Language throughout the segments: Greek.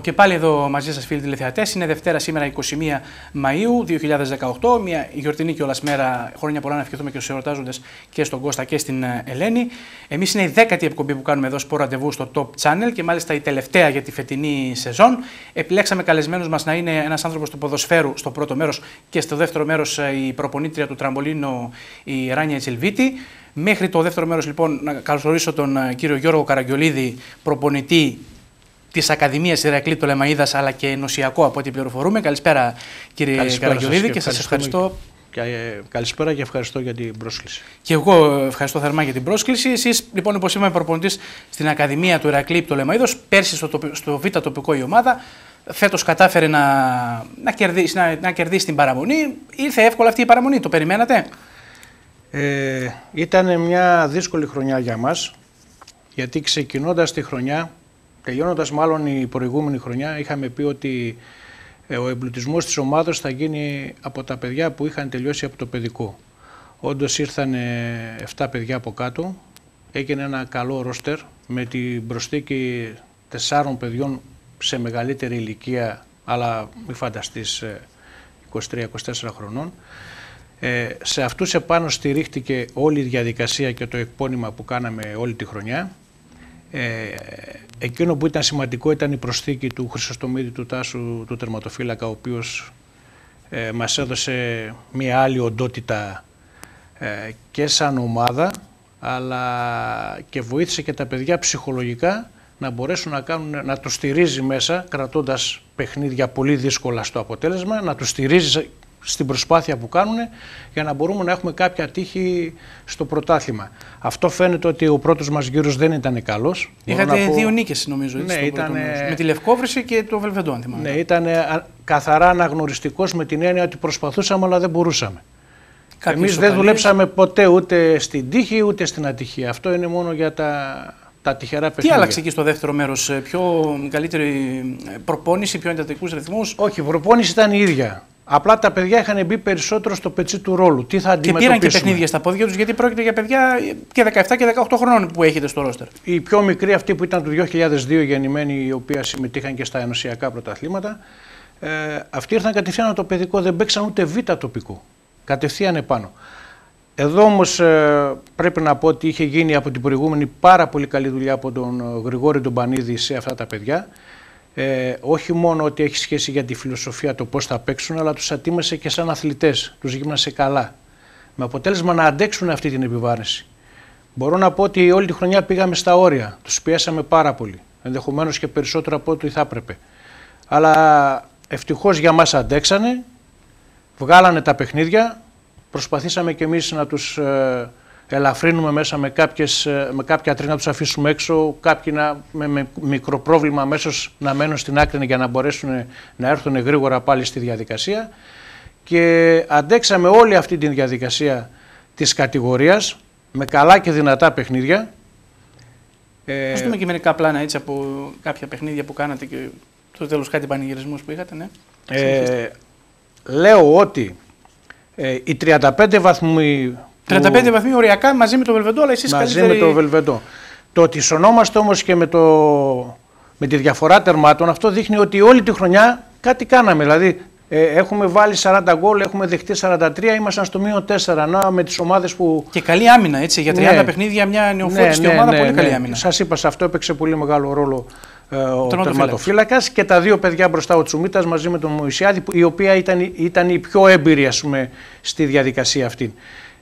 Και πάλι εδώ μαζί σας, φίλοι τηλεθεατές. Είναι Δευτέρα σήμερα 21 Μαου 2018. Μια γιορτινή κιόλας μέρα. Χρόνια πολλά να ευχηθούμε και στους εορτάζοντες και στον Κώστα και στην ε, Ελένη. Εμείς είναι η δέκατη εκπομπή που κάνουμε εδώ σπορ ραντεβού στο Top Channel και μάλιστα η τελευταία για τη φετινή σεζόν. Επιλέξαμε καλεσμένους μας να είναι ένας άνθρωπος του ποδοσφαίρου στο πρώτο μέρος και στο δεύτερο μέρος ε, η προπονήτρια του τραμπολίνου η Ράνια Τσιλβίτη. Μέχρι το δεύτερο μέρος, λοιπόν, να καλωσορίσω τον ε, κύριο Γιώργο Καραγκιολίδη, προπονητή της Ακαδημίας Ηρακλή του Λεμαίδας, αλλά και νοσιακό από ό,τι πληροφορούμε. Καλησπέρα, κύριε Καραγκιολίδη, και σας ευχαριστώ. Και, ε, καλησπέρα και ευχαριστώ για την πρόσκληση. Και εγώ ευχαριστώ θερμά για την πρόσκληση. Εσείς, λοιπόν, όπως είμαι προπονητής στην Ακαδημία του Ηρακλή του Λεμαίδος, πέρσι στο, στο Β τοπικό η ομάδα, φέτος κατάφερε να, να, κερδίσει, να, να κερδίσει την παραμονή. Ήρθε εύκολα αυτή η παραμονή, το περιμένατε; Ε, ήταν μια δύσκολη χρονιά για μας, γιατί ξεκινώντας τη χρονιά, τελειώνοντας μάλλον η προηγούμενη χρονιά, είχαμε πει ότι ε, ο εμπλουτισμός της ομάδας θα γίνει από τα παιδιά που είχαν τελειώσει από το παιδικό. Όντως ήρθαν 7 παιδιά από κάτω, έγινε ένα καλό ρόστερ με την προσθήκη τεσσάρων παιδιών σε μεγαλύτερη ηλικία, αλλά μη φανταστείς 23-24 ε, χρονών. Ε, σε αυτούς επάνω στηρίχτηκε όλη η διαδικασία και το εκπώνημα που κάναμε όλη τη χρονιά. Ε, εκείνο που ήταν σημαντικό ήταν η προσθήκη του Χρυσοστομίδη του Τάσου του τερματοφύλακα ο οποίος ε, μας έδωσε μια άλλη οντότητα ε, και σαν ομάδα αλλά και βοήθησε και τα παιδιά ψυχολογικά να μπορέσουν να, κάνουν, να το στηρίζει μέσα κρατώντας παιχνίδια πολύ δύσκολα στο αποτέλεσμα, να το στηρίζει στην προσπάθεια που κάνουν για να μπορούμε να έχουμε κάποια τύχη στο πρωτάθλημα. Αυτό φαίνεται ότι ο πρώτος μας γύρος δεν ήταν καλός. Είχατε πω... δύο νίκες νομίζω έτσι, ναι, ήταν... με τη Λευκόβρηση και το Βελβεντό αν θυμάμαι. Ναι, ήταν καθαρά αναγνωριστικός με την έννοια ότι προσπαθούσαμε αλλά δεν μπορούσαμε. Εμεί Εμείς δεν δουλέψαμε ποτέ ούτε στην τύχη ούτε στην ατυχία. Αυτό είναι μόνο για τα, τα τυχερά παιχνίδια. Τι άλλαξε εκεί στο δεύτερο μέρος, ε, πιο καλύτερη προπόνηση, πιο εντατικούς ρυθμούς; Όχι, η προπόνηση ήταν η ίδια. Απλά τα παιδιά είχαν μπει περισσότερο στο πετσί του ρόλου. Τι θα Και πήραν και παιχνίδια στα πόδια τους, γιατί πρόκειται για παιδιά και 17 και 18 χρόνων που έχετε στο ρόστερ. Οι πιο μικροί, αυτοί που ήταν του 2002 γεννημένοι, οι οποίοι συμμετείχαν και στα ενωσιακά πρωταθλήματα, ε, αυτοί ήρθαν κατευθείαν το παιδικό, δεν παίξαν ούτε β' τοπικό. Κατευθείαν επάνω. Εδώ όμως ε, πρέπει να πω ότι είχε γίνει από την προηγούμενη πάρα πολύ καλή δουλειά από τον Γρηγόρη τον Πανίδη σε αυτά τα παιδιά ε, όχι μόνο ότι έχει σχέση για τη φιλοσοφία το πώς θα παίξουν, αλλά τους ατίμασε και σαν αθλητές, τους γύμνασε καλά. Με αποτέλεσμα να αντέξουν αυτή την επιβάρυνση. Μπορώ να πω ότι όλη τη χρονιά πήγαμε στα όρια, τους πιέσαμε πάρα πολύ, ενδεχομένως και περισσότερο από ό,τι θα έπρεπε. Αλλά ευτυχώς για μας αντέξανε, βγάλανε τα παιχνίδια, προσπαθήσαμε και εμείς να τους ε, ελαφρύνουμε μέσα με, κάποιες, ε, με κάποια τρίνα να τους αφήσουμε έξω, κάποιοι να, με, με μικρό πρόβλημα αμέσως να μένουν στην άκρη για να μπορέσουν να έρθουν γρήγορα πάλι στη διαδικασία και αντέξαμε όλη αυτή τη διαδικασία της κατηγορίας με καλά και δυνατά παιχνίδια. Ε, Ας δούμε και μερικά πλάνα έτσι από κάποια παιχνίδια που κάνατε και το τέλος κάτι πανηγυρισμούς που είχατε, ναι. Ε, λέω ότι ε, οι 35 βαθμοί 35 βαθμοί οριακά μαζί με το Βελβεντό, αλλά εσείς Μαζί με το Βελβεντό. Το ότι σωνόμαστε όμως και με, το, με τη διαφορά τερμάτων, αυτό δείχνει ότι όλη τη χρονιά κάτι κάναμε. Δηλαδή, ε, έχουμε βάλει 40 γκολ, έχουμε δεχτεί 43, ήμασταν στο μείον 4. Να, με τις ομάδες που. Και καλή άμυνα, έτσι. Για 30 ναι. παιχνίδια, μια νεοφώτιστη ναι, ναι, ομάδα, ναι, πολύ καλή άμυνα. Σας είπα, σε αυτό έπαιξε πολύ μεγάλο ρόλο ε, ο τερματοφύλακας και τα δύο παιδιά μπροστά, ο Τσουμίτας μαζί με τον Μωησιάδη, η οποία ήταν, ήταν η πιο έμπειρη, ας πούμε, στη διαδικασία αυτή.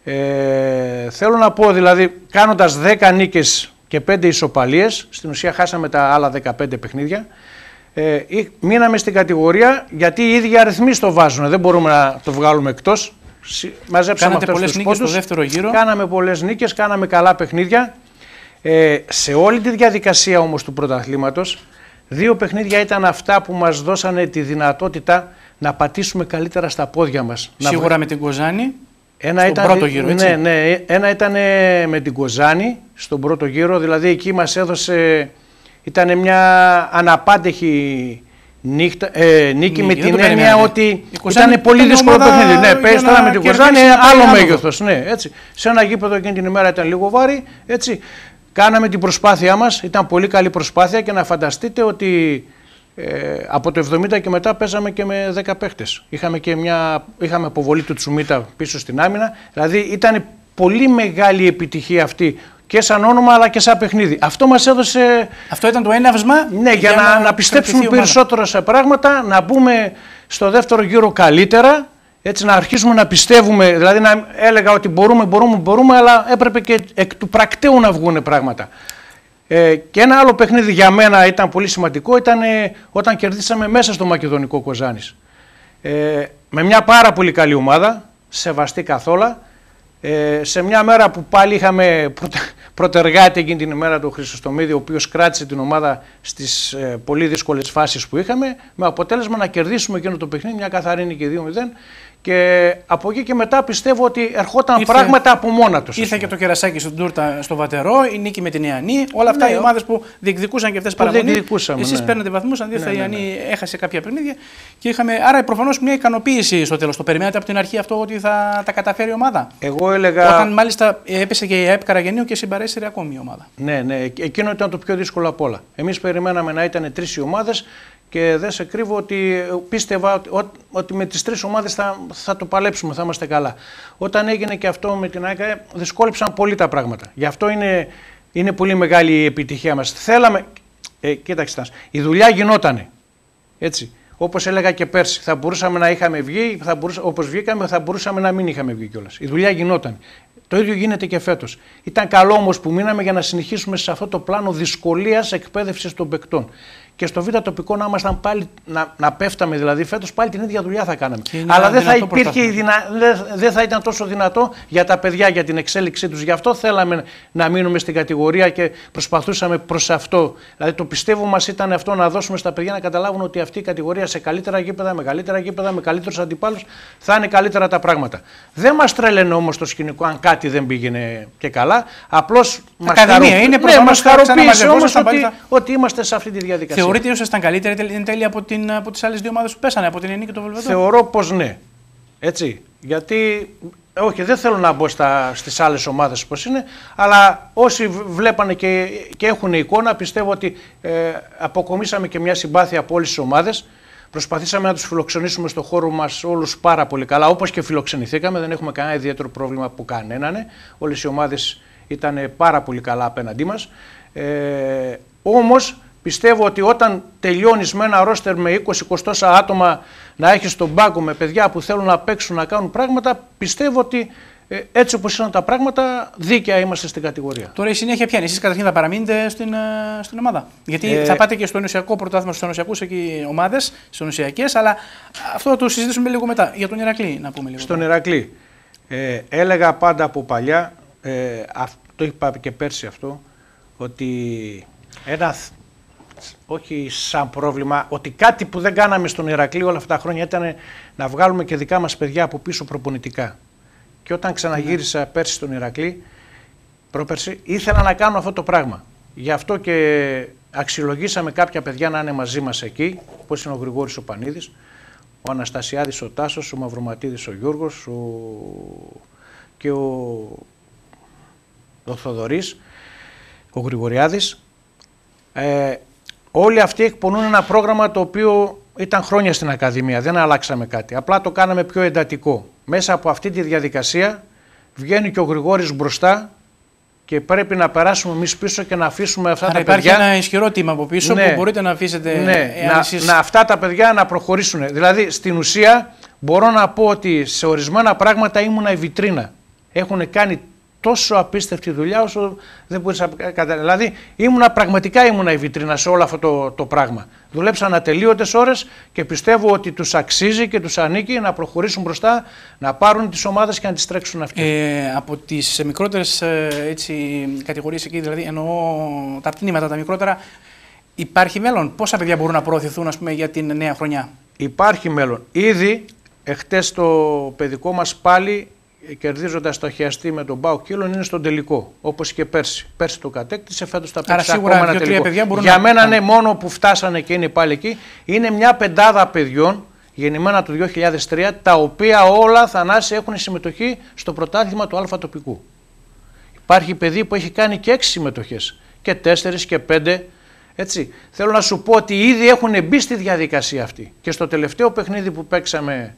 Ε, θέλω να πω δηλαδή κάνοντας 10 νίκες και 5 ισοπαλίες, στην ουσία χάσαμε τα άλλα 15 παιχνίδια, ε, μείναμε στην κατηγορία γιατί οι ίδιοι αριθμοί το βάζουν, δεν μπορούμε να το βγάλουμε εκτός. Μαζέψαμε Κάνατε πολλές νίκες στο δεύτερο γύρο. Κάναμε πολλές νίκες, κάναμε καλά παιχνίδια. Ε, σε όλη τη διαδικασία όμως του πρωταθλήματος, δύο παιχνίδια ήταν αυτά που μας δώσανε τη δυνατότητα να πατήσουμε καλύτερα στα πόδια μας. Σίγουρα με την Κοζάνη. Ένα στον ήταν, πρώτο γύρο, έτσι. Ναι, ναι, ένα ήταν με την Κοζάνη στον πρώτο γύρο, δηλαδή εκεί μας έδωσε, ήταν μια αναπάντεχη νύχτα, ε, νίκη με την έννοια ότι ήταν πολύ δύσκολο παιχνίδι. Ναι, παίζει τώρα με την Κοζάνη, άλλο μέγεθος. Ναι, έτσι. Σε ένα γήπεδο εκείνη την ημέρα ήταν λίγο βάρη. Έτσι. Κάναμε την προσπάθειά μας, ήταν πολύ καλή προσπάθεια και να φανταστείτε ότι Ε, από το 70 και μετά παίζαμε και με 10 παίχτες. Είχαμε και μια, είχαμε αποβολή του Τσουμίτα πίσω στην άμυνα. Δηλαδή ήταν πολύ μεγάλη επιτυχία αυτή και σαν όνομα αλλά και σαν παιχνίδι. Αυτό μας έδωσε... Αυτό ήταν το έναυσμα Ναι, για, για να, να, πιστέψουμε περισσότερο σε πράγματα, να μπούμε στο δεύτερο γύρο καλύτερα, έτσι να αρχίσουμε να πιστεύουμε, δηλαδή να έλεγα ότι μπορούμε, μπορούμε, μπορούμε, αλλά έπρεπε και εκ του πρακτέου να βγουν πράγματα. Ε, και ένα άλλο παιχνίδι για μένα ήταν πολύ σημαντικό, ήταν ε, όταν κερδίσαμε μέσα στο Μακεδονικό Κοζάνης. Ε, με μια πάρα πολύ καλή ομάδα, σεβαστή καθόλου, ε, σε μια μέρα που πάλι είχαμε πρωτεργάτη εκείνη την ημέρα του Χρυσοστομίδη, ο οποίος κράτησε την ομάδα στις ε, πολύ δύσκολες φάσεις που είχαμε, με αποτέλεσμα να κερδίσουμε εκείνο το παιχνίδι, μια καθαρή νίκη 2-0 και από εκεί και μετά πιστεύω ότι ερχόταν ήρθε, πράγματα από μόνα τους. Ήρθε και το κερασάκι στον Τούρτα στο Βατερό, η νίκη με την Ιαννή. Όλα αυτά ναι, οι ομάδες που διεκδικούσαν και αυτές παραμονή. Εσείς ναι. παίρνετε βαθμούς, αντίθετα ναι, ναι, η Ιαννή ναι. έχασε κάποια παιχνίδια. Και είχαμε, άρα προφανώς μια ικανοποίηση στο τέλος. Το περιμένατε από την αρχή αυτό ότι θα τα καταφέρει η ομάδα; Εγώ έλεγα. Όταν μάλιστα έπεσε και η ΑΕΠ Καραγενείου και συμπαρέσυρε ακόμη η ομάδα. Ναι, ναι, εκείνο ήταν το πιο δύσκολο από όλα. Εμείς περιμέναμε να ήταν τρεις οι ομάδες και δεν σε κρύβω ότι πίστευα ότι, με τις τρεις ομάδες θα, θα το παλέψουμε, θα είμαστε καλά. Όταν έγινε και αυτό με την ΑΕΚ, δυσκόλυψαν πολύ τα πράγματα. Γι' αυτό είναι, είναι πολύ μεγάλη η επιτυχία μας. Θέλαμε, ε, κοίταξε, η δουλειά γινότανε, έτσι. Όπως έλεγα και πέρσι, θα μπορούσαμε να είχαμε βγει, θα μπορούσα, όπως βγήκαμε θα μπορούσαμε να μην είχαμε βγει κιόλας. Η δουλειά γινόταν. Το ίδιο γίνεται και φέτος. Ήταν καλό όμως που μείναμε για να συνεχίσουμε σε αυτό το πλάνο δυσκολίας εκπαίδευσης των παικτών και στο β' τοπικό να ήμασταν πάλι να, να πέφταμε δηλαδή φέτος πάλι την ίδια δουλειά θα κάναμε. Αλλά δεν θα, υπήρχε δυνα... δεν θα ήταν τόσο δυνατό για τα παιδιά για την εξέλιξή τους. Γι' αυτό θέλαμε να μείνουμε στην κατηγορία και προσπαθούσαμε προς αυτό. Δηλαδή το πιστεύω μας ήταν αυτό να δώσουμε στα παιδιά να καταλάβουν ότι αυτή η κατηγορία σε καλύτερα γήπεδα, με καλύτερα γήπεδα, με καλύτερους αντιπάλους θα είναι καλύτερα τα πράγματα. Δεν μας τρέλαινε όμως το σκηνικό αν κάτι δεν πήγαινε και καλά. Απλώς μα χαροποίησε όμως ότι, ότι είμαστε σε αυτή τη διαδικασία. Θεωρείτε ότι ήσασταν καλύτεροι εν τέλει από, την, από τις άλλες δύο ομάδες που πέσανε, από την Ενίκη και το Βελβετό. Θεωρώ πως ναι. Έτσι. Γιατί, όχι, δεν θέλω να μπω στις άλλες ομάδες πώς είναι, αλλά όσοι βλέπανε και, και έχουν εικόνα, πιστεύω ότι ε, αποκομίσαμε και μια συμπάθεια από όλες τις ομάδες. Προσπαθήσαμε να τους φιλοξενήσουμε στο χώρο μας όλους πάρα πολύ καλά, όπως και φιλοξενηθήκαμε. Δεν έχουμε κανένα ιδιαίτερο πρόβλημα από κανέναν. Όλες οι ομάδες ήταν πάρα πολύ καλά απέναντί μας. Ε, Όμως Πιστεύω ότι όταν τελειώνεις με ένα ρόστερ με 20-20 άτομα να έχεις τον πάγκο με παιδιά που θέλουν να παίξουν, να κάνουν πράγματα, πιστεύω ότι ε, έτσι όπως ήταν τα πράγματα, δίκαια είμαστε στην κατηγορία. Τώρα η συνέχεια ποια είναι, εσείς καταρχήν θα παραμείνετε στην, ε, στην ομάδα. Γιατί ε, θα πάτε και στο ενωσιακό πρωτάθλημα στους ενωσιακούς εκεί ομάδες, στις ενωσιακές, αλλά αυτό θα το συζητήσουμε λίγο μετά. Για τον Ηρακλή, να πούμε λίγο. Στον Ηρακλή. Ε, έλεγα πάντα από παλιά, ε, το είπα και πέρσι αυτό, ότι ένα όχι σαν πρόβλημα, ότι κάτι που δεν κάναμε στον Ηρακλή όλα αυτά τα χρόνια ήταν να βγάλουμε και δικά μας παιδιά από πίσω προπονητικά. Και όταν ξαναγύρισα ναι. πέρσι στον Ηρακλή, πρόπερσι, ήθελα να κάνω αυτό το πράγμα. Γι' αυτό και αξιολογήσαμε κάποια παιδιά να είναι μαζί μας εκεί, όπως είναι ο Γρηγόρης ο Πανίδης, ο Αναστασιάδης ο Τάσος, ο Μαυροματίδης ο Γιώργος ο... και ο, ο Θοδωρής, ο Γρηγοριάδης. Ε, Όλοι αυτοί εκπονούν ένα πρόγραμμα το οποίο ήταν χρόνια στην Ακαδημία, δεν αλλάξαμε κάτι. Απλά το κάναμε πιο εντατικό. Μέσα από αυτή τη διαδικασία βγαίνει και ο Γρηγόρης μπροστά και πρέπει να περάσουμε εμείς πίσω και να αφήσουμε αυτά Άρα τα παιδιά. Υπάρχει ένα ισχυρό τίμα από πίσω ναι, που μπορείτε να αφήσετε. Ναι, να, εσείς... να, αυτά τα παιδιά να προχωρήσουν. Δηλαδή στην ουσία μπορώ να πω ότι σε ορισμένα πράγματα ήμουνα η βιτρίνα. Έχουν κάνει τόσο απίστευτη δουλειά όσο δεν μπορείς να καταλάβει. Δηλαδή, ήμουνα, πραγματικά ήμουνα η βιτρίνα σε όλο αυτό το, το πράγμα. Δουλέψαν ατελείωτε ώρες και πιστεύω ότι τους αξίζει και τους ανήκει να προχωρήσουν μπροστά, να πάρουν τις ομάδες και να τις τρέξουν αυτοί. Ε, από τις μικρότερες κατηγορίες εκεί, δηλαδή εννοώ τα τμήματα τα μικρότερα, υπάρχει μέλλον; Πόσα παιδιά μπορούν να προωθηθούν ας πούμε, για την νέα χρονιά; Υπάρχει μέλλον. Ήδη εχθές το παιδικό μας πάλι κερδίζοντας το χιαστή με τον Μπάου Κίλον είναι στον τελικό. Όπως και πέρσι. Πέρσι το κατέκτησε, φέτος τα παίξει ακόμα ένα τελικό. Για μένα ναι, μόνο που φτάσανε και είναι πάλι εκεί, είναι μια πεντάδα παιδιών γεννημένα του 2003, τα οποία όλα θανάσι έχουν συμμετοχή στο πρωτάθλημα του Α τοπικού. Υπάρχει παιδί που έχει κάνει και έξι συμμετοχές. Και τέσσερις και πέντε. Έτσι. Θέλω να σου πω ότι ήδη έχουν μπει στη διαδικασία αυτή. Και στο τελευταίο παιχνίδι που παίξαμε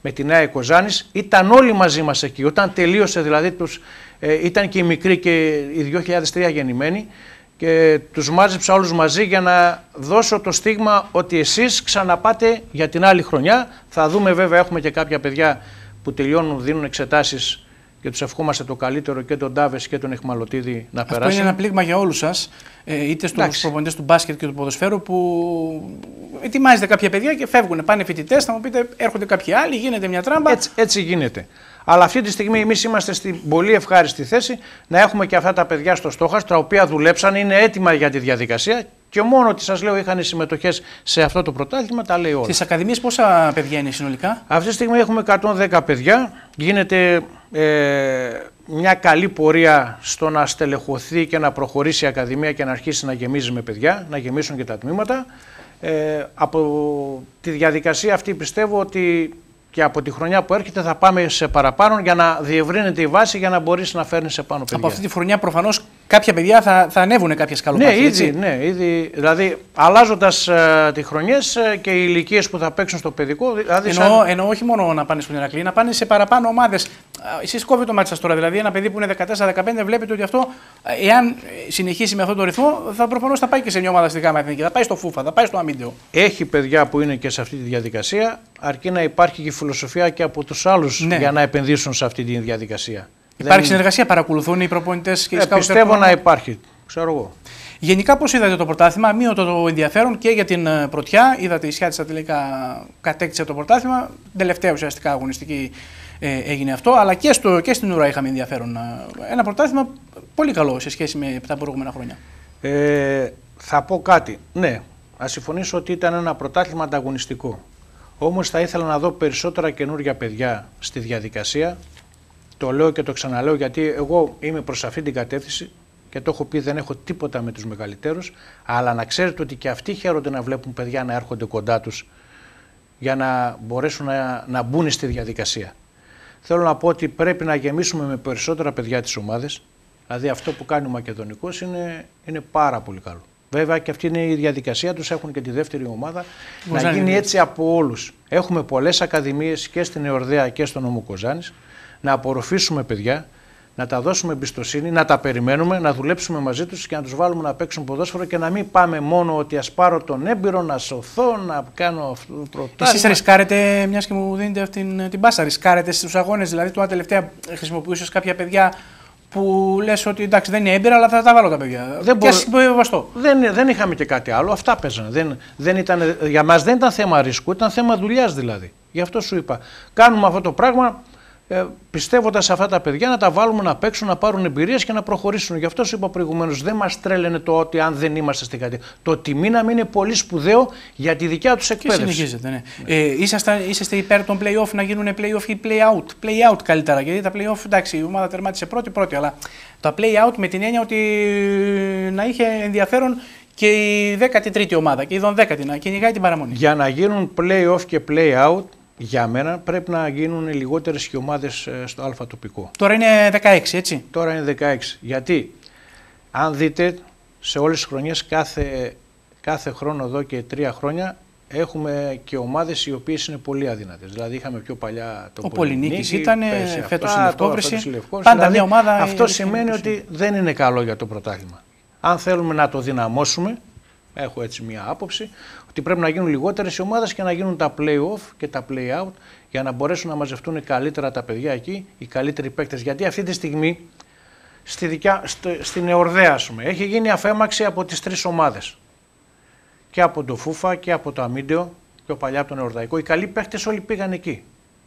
με την Νέα Κοζάνης ήταν όλοι μαζί μας εκεί. Όταν τελείωσε δηλαδή τους, ε, ήταν και οι μικροί και οι 2003 γεννημένοι και τους μάζεψα όλους μαζί για να δώσω το στίγμα ότι εσείς ξαναπάτε για την άλλη χρονιά. Θα δούμε βέβαια έχουμε και κάποια παιδιά που τελειώνουν, δίνουν εξετάσεις και τους ευχόμαστε το καλύτερο και τον Ντάβε και τον Εχμαλωτίδη να Αυτό περάσει. Αυτό είναι ένα πλήγμα για όλους σας, ε, είτε στους προπονητές του μπάσκετ και του ποδοσφαίρου, που ετοιμάζετε κάποια παιδιά και φεύγουν. Πάνε φοιτητές, θα μου πείτε, έρχονται κάποιοι άλλοι, γίνεται μια τράμπα. Έτσι, έτσι γίνεται. Αλλά αυτή τη στιγμή εμείς είμαστε στην πολύ ευχάριστη θέση να έχουμε και αυτά τα παιδιά στο στόχαστρο, τα οποία δουλέψαν, είναι έτοιμα για τη διαδικασία και μόνο ότι σας λέω είχαν συμμετοχές σε αυτό το πρωτάθλημα, τα λέει όλα. Στι ακαδημίες πόσα παιδιά είναι συνολικά, Αυτή τη στιγμή έχουμε 110 παιδιά. Γίνεται ε, μια καλή πορεία στο να στελεχωθεί και να προχωρήσει η Ακαδημία και να αρχίσει να γεμίζει με παιδιά, να γεμίσουν και τα τμήματα. Ε, από τη διαδικασία αυτή πιστεύω ότι και από τη χρονιά που έρχεται θα πάμε σε παραπάνω για να διευρύνεται η βάση για να μπορείς να φέρνεις σε πάνω παιδιά. Από αυτή τη χρονιά προφανώς κάποια παιδιά θα, θα ανέβουν κάποια σκαλοπάτια. Ναι, ήδη, ναι, ήδη. Δηλαδή, αλλάζοντας ε, τις χρονιές ε, και οι ηλικίες που θα παίξουν στο παιδικό. Δηλαδή, εννοώ, σαν... εννοώ όχι μόνο να πάνε στον Ηρακλή, να πάνε σε παραπάνω ομάδες. Εσείς κόβετε το μάτι σας τώρα. Δηλαδή, ένα παιδί που είναι 14-15 βλέπετε ότι αυτό, εάν συνεχίσει με αυτόν τον ρυθμό, θα προφανώς θα πάει και σε μια ομάδα στη ΓΑΜΑ Εθνική. Θα πάει στο ΦΟΥΦΑ, θα πάει στο Αμίντεο. Έχει παιδιά που είναι και σε αυτή τη διαδικασία, αρκεί να υπάρχει και η φιλοσοφία και από τους άλλους ναι. για να επενδύσουν σε αυτή τη διαδικασία. Υπάρχει Δεν... συνεργασία, παρακολουθούν οι προπονητές και οι ε, Πιστεύω να υπάρχει. Ξέρω εγώ. Γενικά, πώς είδατε το πρωτάθλημα, μείωτο το ενδιαφέρον και για την πρωτιά. Είδατε η Σιάτισα τελικά κατέκτησε το πρωτάθλημα. Τελευταία ουσιαστικά αγωνιστική ε, έγινε αυτό, αλλά και, στο, και στην ουρά είχαμε ενδιαφέρον. Ένα πρωτάθλημα πολύ καλό σε σχέση με τα προηγούμενα χρόνια. Ε, θα πω κάτι. Ναι, θα συμφωνήσω ότι ήταν ένα πρωτάθλημα ανταγωνιστικό. Όμως θα ήθελα να δω περισσότερα καινούργια παιδιά στη διαδικασία. Το λέω και το ξαναλέω γιατί εγώ είμαι προς αυτή την κατεύθυνση και το έχω πει δεν έχω τίποτα με τους μεγαλύτερους, αλλά να ξέρετε ότι και αυτοί χαίρονται να βλέπουν παιδιά να έρχονται κοντά τους για να μπορέσουν να, να μπουν στη διαδικασία. Θέλω να πω ότι πρέπει να γεμίσουμε με περισσότερα παιδιά τις ομάδες, δηλαδή αυτό που κάνει ο Μακεδονικός είναι, είναι πάρα πολύ καλό. Βέβαια και αυτή είναι η διαδικασία τους, έχουν και τη δεύτερη ομάδα, να γίνει έτσι από όλους. Έχουμε πολλές ακαδημίες και στην Εορδέα και στον νομό Κοζάνης, να απορροφήσουμε παιδιά, να τα δώσουμε εμπιστοσύνη, να τα περιμένουμε, να δουλέψουμε μαζί τους και να τους βάλουμε να παίξουν ποδόσφαιρο και να μην πάμε μόνο ότι ας πάρω τον έμπειρο, να σωθώ, να κάνω αυτό το πρωτάθλημα. Εσείς ρισκάρετε, μιας και μου δίνετε αυτή την, την πάσα, ρισκάρετε στους αγώνες, δηλαδή τώρα τελευταία χρησιμοποιούσες κάποια παιδιά που λες ότι εντάξει δεν είναι έμπειρα, αλλά θα τα βάλω τα παιδιά. Δεν και μπορώ... δεν, δεν είχαμε και κάτι άλλο. Αυτά παίζανε. Δεν, δεν ήταν, για μας δεν ήταν θέμα ρίσκου, ήταν θέμα δουλειάς δηλαδή. Γι' αυτό σου είπα. Κάνουμε αυτό το πράγμα ε, πιστεύοντας αυτά τα παιδιά να τα βάλουμε να παίξουν, να πάρουν εμπειρίες και να προχωρήσουν. Γι' αυτό σου είπα προηγουμένως, δεν μας τρέλαινε το ότι αν δεν είμαστε στην κατηγορία. Το ότι μείναμε είναι πολύ σπουδαίο για τη δικιά τους εκπαίδευση. Και συνεχίζεται, ναι. ναι. Ε, είσαστε, είσαστε υπέρ των play-off να γίνουν play-off ή play-out. Play-out καλύτερα. Γιατί τα play-off, εντάξει, η ομάδα τερμάτισε πρώτη-πρώτη, αλλά τα play-out με την έννοια ότι να είχε ενδιαφέρον και η 13η ομάδα και η 12η να κυνηγάει την παραμονή. Για να γίνουν play-off και play-out για μένα πρέπει να γίνουν λιγότερες και ομάδες ε, στο α τοπικό. Τώρα είναι 16 έτσι; Τώρα είναι 16. Γιατί; Αν δείτε σε όλες τις χρονιές κάθε, κάθε χρόνο εδώ και τρία χρόνια έχουμε και ομάδες οι οποίες είναι πολύ αδύνατες. Δηλαδή είχαμε πιο παλιά τον Ο Πολυνίκης ήταν, φέτος η Λευκόβρηση, πάντα δηλαδή, μια ομάδα... Αυτό σημαίνει ότι δεν είναι καλό για το πρωτάθλημα. Αν θέλουμε να το δυναμώσουμε, έχω έτσι μια άποψη, ότι πρέπει να γίνουν λιγότερες ομάδες και να γίνουν τα play-off και τα play-out για να μπορέσουν να μαζευτούν καλύτερα τα παιδιά εκεί, οι καλύτεροι παίκτες. Γιατί αυτή τη στιγμή στη δικιά, στην Εορδέα, πούμε, έχει γίνει αφέμαξη από τις τρεις ομάδες. Και από το Φούφα και από το Αμίντεο και ο παλιά από τον Εορδαϊκό. Οι καλοί παίκτες όλοι πήγαν εκεί.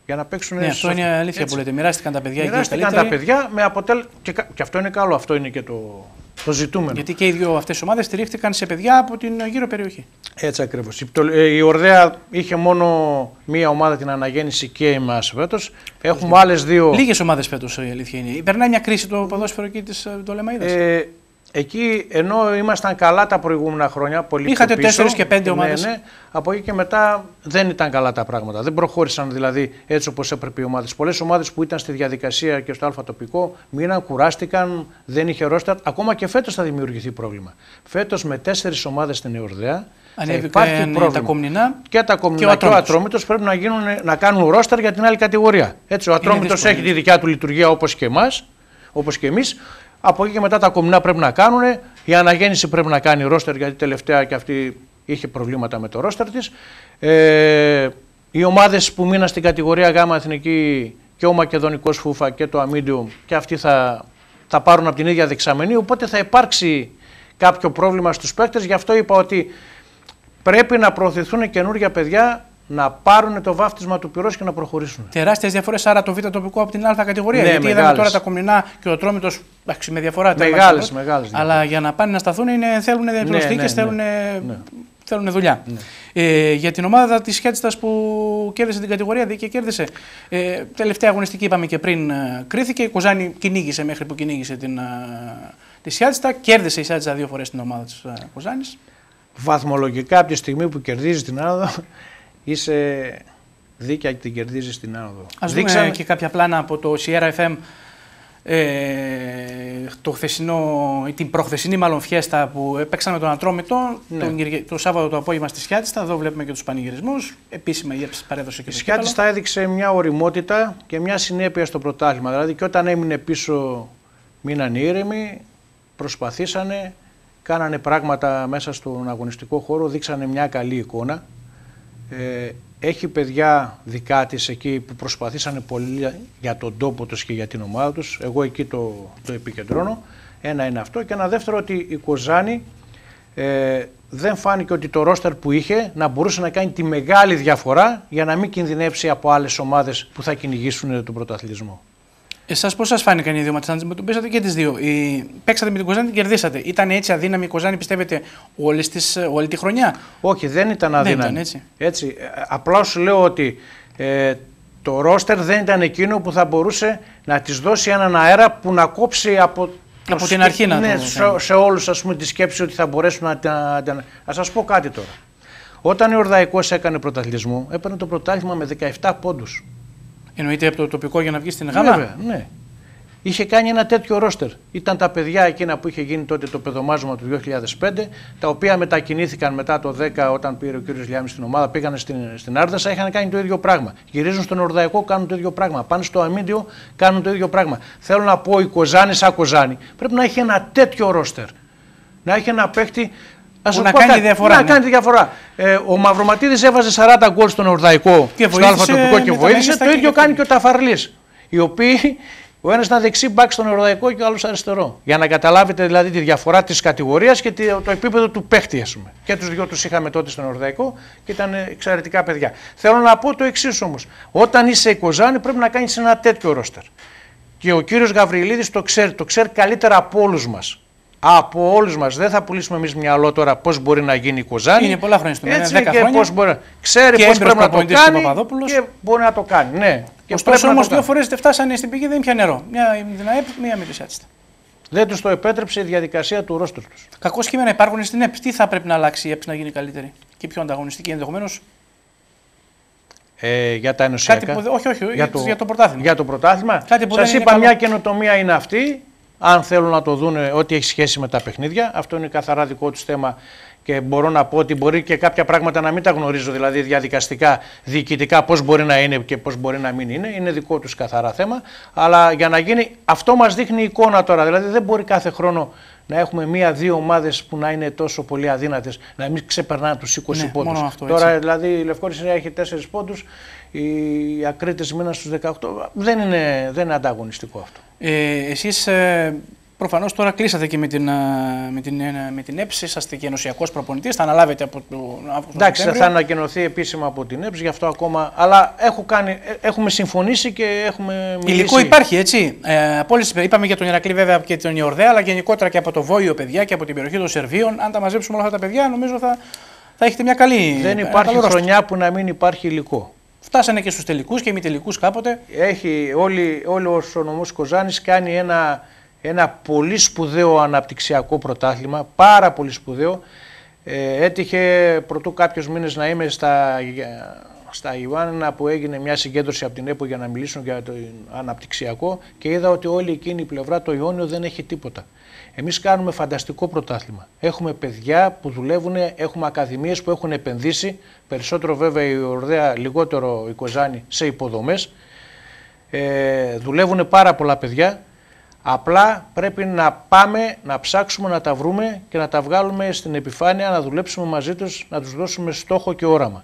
Για να παίξουν ναι, αυτό είναι αλήθεια έτσι. που λέτε. Μοιράστηκαν τα παιδιά Μοιράστηκαν τα παιδιά με αποτέλεσμα. Και, και αυτό είναι καλό. Αυτό είναι και το, το ζητούμενο. Γιατί και οι δύο αυτές ομάδες στηρίχθηκαν σε παιδιά από την γύρω περιοχή. Έτσι ακριβώς. Η Ορδέα είχε μόνο μία ομάδα την αναγέννηση και εμάς φέτος. Έχουμε άλλες δύο. Λίγες ομάδες φέτος η αλήθεια είναι. Περνάει μια κρίση το ποδόσφαιρο εκεί της Ντολεμαίδα. Ε, εκεί ενώ ήμασταν καλά τα προηγούμενα χρόνια, πολύ Είχατε πιο πίσω, και 5 ομάδες. Ναι, ναι, από εκεί και μετά δεν ήταν καλά τα πράγματα. Δεν προχώρησαν δηλαδή έτσι όπως έπρεπε οι ομάδες. Πολλές ομάδες που ήταν στη διαδικασία και στο Α τοπικό μείναν, κουράστηκαν, δεν είχε ρόστα. Ακόμα και φέτος θα δημιουργηθεί πρόβλημα. Φέτος με τέσσερις ομάδες στην Εορδέα υπάρχει πρόβλημα. Τα κομνηνά και τα κομνηνά και ο Ατρόμητος πρέπει να, γίνουν, να κάνουν ρόστερ για την άλλη κατηγορία. Έτσι, ο Ατρόμητος έχει τη δικιά του λειτουργία όπως και εμάς, όπως και εμείς. Από εκεί και μετά τα κομμουνά πρέπει να κάνουν. Η αναγέννηση πρέπει να κάνει ρόστερ γιατί τελευταία και αυτή είχε προβλήματα με το ρόστερ της. Ε, οι ομάδες που μείναν στην κατηγορία Γ Εθνική και ο Μακεδονικός Φούφα και το Αμίντιου και αυτοί θα, θα πάρουν από την ίδια δεξαμενή. Οπότε θα υπάρξει κάποιο πρόβλημα στους παίκτες. Γι' αυτό είπα ότι πρέπει να προωθηθούν καινούργια παιδιά να πάρουν το βάφτισμα του πυρός και να προχωρήσουν. Τεράστιες διαφορές άρα το β' τοπικό από την Α κατηγορία. Ναι, γιατί είδαμε τώρα τα κομνηνά και ο τρόμητος με διαφορά. Μεγάλες, μεγάλες. Αλλά για να πάνε να σταθούν είναι, θέλουν ναι, προσθήκες, ναι, θέλουν, ναι. θέλουν δουλειά. Ναι. Ε, για την ομάδα της Χέτστα που κέρδισε την κατηγορία, δίκαια κέρδισε. Ε, τελευταία αγωνιστική, είπαμε και πριν, ε, κρίθηκε. Η Κοζάνη κυνήγησε μέχρι που κυνήγησε την, ε, τη Σιάτιστα. Κέρδισε η Σιάτιστα δύο φορές την ομάδα της ε, Κοζάνης. Βαθμολογικά από τη στιγμή που κερδίζει την άνοδο, είσαι δίκαια και την κερδίζεις στην άνοδο. Ας δούμε και κάποια πλάνα από το Sierra FM ε, το χθεσινό, την προχθεσινή μάλλον φιέστα που έπαιξαν με τον Ατρόμητο ναι. το Σάββατο το απόγευμα στη Σιάτιστα. Εδώ βλέπουμε και τους πανηγυρισμούς. Επίσημα η ΕΠΣ παρέδωσε και το Η Σιάτιστα έδειξε μια οριμότητα και μια συνέπεια στο πρωτάθλημα. Δηλαδή και όταν έμεινε πίσω, μείναν ήρεμοι, προσπαθήσανε, κάνανε πράγματα μέσα στον αγωνιστικό χώρο, δείξανε μια καλή εικόνα. Ε, έχει παιδιά δικά της εκεί που προσπαθήσανε πολύ για τον τόπο τους και για την ομάδα τους. Εγώ εκεί το, το επικεντρώνω. Ένα είναι αυτό. Και ένα δεύτερο ότι η Κοζάνη ε, δεν φάνηκε ότι το ρόστερ που είχε να μπορούσε να κάνει τη μεγάλη διαφορά για να μην κινδυνεύσει από άλλες ομάδες που θα κυνηγήσουν τον πρωταθλητισμό. Εσάς πώς σας φάνηκαν οι δύο ματσάνες, με τον πέσατε και τις δύο. Η... Παίξατε με την Κοζάνη, την κερδίσατε. Ήταν έτσι αδύναμη η Κοζάνη, πιστεύετε, όλες τις, όλη τη χρονιά; Όχι, δεν ήταν αδύναμη. Δεν ήταν έτσι. έτσι. Ε, απλά σου λέω ότι ε, το ρόστερ δεν ήταν εκείνο που θα μπορούσε να της δώσει έναν αέρα που να κόψει από. Από την αρχή να ναι, σε, σε όλους τη σκέψη ότι θα μπορέσουν να. να, να σας πω κάτι τώρα. Όταν ο Ορδαϊκός έκανε πρωταθλητισμό, έπαιρνε το πρωτάθλημα με 17 πόντους. Εννοείται από το τοπικό για να βγει στην γάμα. Βέβαια, ναι. Είχε κάνει ένα τέτοιο ρόστερ. Ήταν τα παιδιά εκείνα που είχε γίνει τότε το παιδομάζωμα του 2005, τα οποία μετακινήθηκαν μετά το 10 όταν πήρε ο κ. Λιάμι στην ομάδα, πήγαν στην, στην Άρδασα, είχαν κάνει το ίδιο πράγμα. Γυρίζουν στον Ορδαϊκό, κάνουν το ίδιο πράγμα. Πάνε στο Αμίντιο, κάνουν το ίδιο πράγμα. Θέλω να πω, η Κοζάνη σαν Κοζάνη πρέπει να έχει ένα τέτοιο ρόστερ. Να έχει ένα παίχτη Ας να κάνει διαφορά. Να ναι. κάνει διαφορά. Ε, ο Μαυροματίδης έβαζε 40 γκολ στον Ορδαϊκό, και στο Αλφατοπικό και βοήθησε. Το ίδιο κάνει και ο Ταφαρλής. Οι οποίοι ο ένας ήταν δεξί μπακ στον Ορδαϊκό και ο άλλος αριστερό. Για να καταλάβετε δηλαδή τη διαφορά της κατηγορίας και το επίπεδο του παίχτη, ας πούμε. Και τους δυο τους είχαμε τότε στον Ορδαϊκό και ήταν εξαιρετικά παιδιά. Θέλω να πω το εξής όμως. Όταν είσαι η Κοζάνη πρέπει να κάνεις ένα τέτοιο ρόστερ. Και ο κύριος Γαβριλίδης το ξέρει, το ξέρει καλύτερα από όλους μας από όλους μας. Δεν θα πουλήσουμε εμείς μυαλό τώρα πώς μπορεί να γίνει η Κοζάνη. Είναι πολλά χρόνια στο Έτσι, και πώς μπορεί, ξέρει πώς πρέπει να το κάνει. Και μπορεί να το κάνει. Ναι. Και Ωστόσο όμως δύο φορές δεν φτάσανε στην πηγή, δεν πια νερό. Μια με την ΑΕΠ, μία με τη ΣΑΤΣΤΑ. Δεν τους το επέτρεψε η διαδικασία του ρόστρου τους. Κακό κείμενα υπάρχουν στην ΕΠ. Τι θα πρέπει να αλλάξει η ΕΠ να γίνει καλύτερη και πιο ανταγωνιστική ενδεχομένως; Ε, για τα ενωσιακά. Κάτι που, όχι, όχι, για, το, για το πρωτάθλημα. Για το πρωτάθλημα. Σας είπα, μια καινοτομία είναι αυτή αν θέλουν να το δουν ό,τι έχει σχέση με τα παιχνίδια. Αυτό είναι καθαρά δικό τους θέμα και μπορώ να πω ότι μπορεί και κάποια πράγματα να μην τα γνωρίζω, δηλαδή διαδικαστικά, διοικητικά, πώς μπορεί να είναι και πώς μπορεί να μην είναι. Είναι δικό τους καθαρά θέμα. Αλλά για να γίνει, αυτό μας δείχνει εικόνα τώρα. Δηλαδή δεν μπορεί κάθε χρόνο να έχουμε μία-δύο ομάδες που να είναι τόσο πολύ αδύνατες, να μην ξεπερνάνε τους 20 ναι, πόντους. Τώρα έτσι. δηλαδή η Λευκόρη έχει 4 πόντους, οι Ακρίτες μείναν στους 18. Δεν είναι, δεν είναι ανταγωνιστικό αυτό. Ε, εσείς ε, Προφανώς τώρα κλείσατε και με την, με την, με την ΕΠΣ, είσαστε και ενωσιακός προπονητής, θα αναλάβετε από το Αύγουστο. Εντάξει, θα ανακοινωθεί επίσημα από την ΕΠΣ, γι' αυτό ακόμα. Αλλά έχω κάνει, ε, έχουμε συμφωνήσει και έχουμε μιλήσει. Υλικό υπάρχει, έτσι. Ε, από όλες, είπαμε για τον Ηρακλή βέβαια και τον Ιορδέα, αλλά γενικότερα και από το Βόλιο παιδιά και από την περιοχή των Σερβίων. Αν τα μαζέψουμε όλα αυτά τα παιδιά, νομίζω θα, θα έχετε μια καλή. Δεν υπάρχει χρονιά που να μην υπάρχει υλικό. Φτάσανε και στους τελικούς και μη τελικούς κάποτε. Έχει όλη, όλο ο νομό Κοζάνης κάνει ένα ένα πολύ σπουδαίο αναπτυξιακό πρωτάθλημα, πάρα πολύ σπουδαίο. Ε, έτυχε πρωτού κάποιους μήνες να είμαι στα, στα Ιωάννα που έγινε μια συγκέντρωση από την ΕΠΟ για να μιλήσουν για το αναπτυξιακό και είδα ότι όλη εκείνη η πλευρά, το Ιόνιο δεν έχει τίποτα. Εμείς κάνουμε φανταστικό πρωτάθλημα. Έχουμε παιδιά που δουλεύουν, έχουμε ακαδημίες που έχουν επενδύσει, περισσότερο βέβαια η Ορδέα, λιγότερο η Κοζάνη, σε υποδομές. Ε, δουλεύουν πάρα πολλά παιδιά. Απλά πρέπει να πάμε, να ψάξουμε, να τα βρούμε και να τα βγάλουμε στην επιφάνεια, να δουλέψουμε μαζί τους, να τους δώσουμε στόχο και όραμα.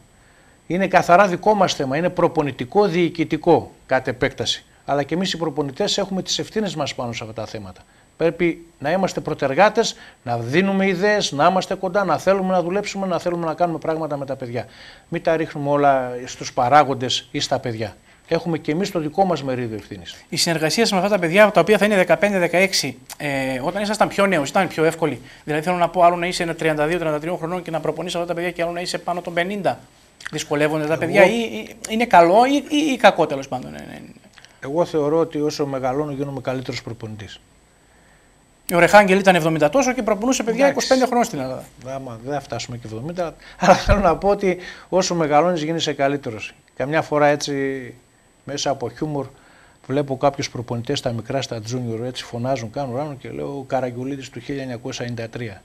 Είναι καθαρά δικό μας θέμα, είναι προπονητικό, διοικητικό κατ' επέκταση. Αλλά και εμείς οι προπονητές έχουμε τις ευθύνες μας πάνω σε αυτά τα θέματα. Πρέπει να είμαστε προτεργάτες, να δίνουμε ιδέες, να είμαστε κοντά, να θέλουμε να δουλέψουμε, να θέλουμε να κάνουμε πράγματα με τα παιδιά. Μην τα ρίχνουμε όλα στους παράγοντες ή στα παιδιά. Έχουμε και εμείς το δικό μας μερίδιο ευθύνης. Η συνεργασία με αυτά τα παιδιά, τα οποία θα είναι 15-16, ε, όταν ήσασταν πιο νέος, ήταν πιο εύκολη. Δηλαδή, θέλω να πω, άλλο να είσαι 32-33 χρονών και να προπονείς αυτά τα παιδιά και άλλο να είσαι πάνω των 50. Δυσκολεύονται τα παιδιά, ή, ή, είναι καλό ή, ή, ή κακό τέλος πάντων. Ναι, ναι. Εγώ θεωρώ ότι όσο μεγαλώνω γίνομαι καλύτερος προπονητής. Ο Ρεχάγγελ ήταν 70 τόσο και προπονούσε παιδιά 25 χρόνια στην Ελλάδα. Άμα δεν θα φτάσουμε και 70, αλλά θέλω να πω ότι όσο μεγαλώνεις γίνεσαι καλύτερος. Καμιά φορά έτσι μέσα από χιούμορ βλέπω κάποιους προπονητές στα μικρά, στα junior, έτσι φωνάζουν, κάνουν ράνο και λέω ο Καραγκιουλίδης του 1993.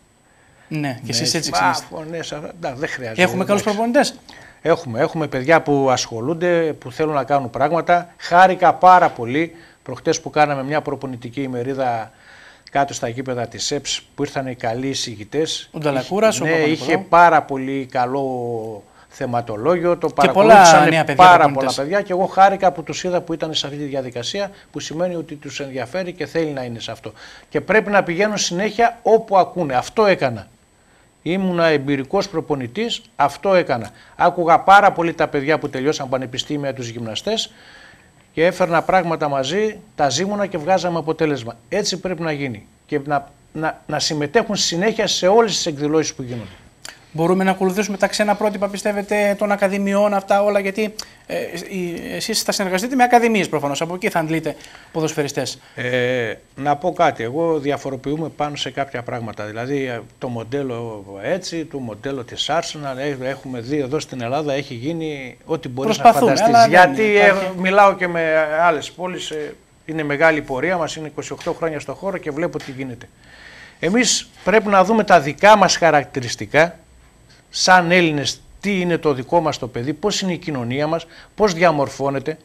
Ναι, και εσείς έτσι ξέρετε. Ναι, δεν χρειάζεται. Έχουμε καλούς προπονητές; Έχουμε, έχουμε παιδιά που ασχολούνται, που θέλουν να κάνουν πράγματα. Χάρηκα πάρα πολύ προχτές που κάναμε μια προπονητική ημερίδα κάτω στα γήπεδα της ΕΠΣ που ήρθαν οι καλοί εισηγητές. Ο Νταλακούρας, ναι, είχε πάρα πολύ καλό θεματολόγιο, το παρακολούθησαν πάρα πολλά παιδιά και εγώ χάρηκα που τους είδα που ήταν σε αυτή τη διαδικασία που σημαίνει ότι τους ενδιαφέρει και θέλει να είναι σε αυτό. Και πρέπει να πηγαίνουν συνέχεια όπου ακούνε. Αυτό έκανα. Ήμουνα εμπειρικός προπονητής, αυτό έκανα. Άκουγα πάρα πολύ τα παιδιά που τελειώσαν πανεπιστήμια, τους γυμναστές και έφερνα πράγματα μαζί, τα ζήμουνα και βγάζαμε αποτέλεσμα. Έτσι πρέπει να γίνει και να, να, να συμμετέχουν συνέχεια σε όλες τις εκδηλώσεις που γίνονται. Μπορούμε να ακολουθήσουμε τα ξένα πρότυπα, πιστεύετε, των ακαδημιών, αυτά όλα, γιατί ε, εσείς θα συνεργαστείτε με ακαδημίες προφανώς, από εκεί θα αντλείτε ποδοσφαιριστές. Ε, να πω κάτι, εγώ διαφοροποιούμε πάνω σε κάποια πράγματα, δηλαδή ε, το μοντέλο έτσι, το μοντέλο της Arsenal, ε, έχουμε δει εδώ στην Ελλάδα, έχει γίνει ό,τι μπορείς να φανταστείς. Γιατί ε, μιλάω και με άλλες πόλεις, είναι μεγάλη πορεία μας, είναι 28 χρόνια στο χώρο και βλέπω τι γίνεται. Εμείς πρέπει να δούμε τα δικά μας χαρακτηριστικά, σαν Έλληνες τι είναι το δικό μας το παιδί, πώς είναι η κοινωνία μας, πώς διαμορφώνεται.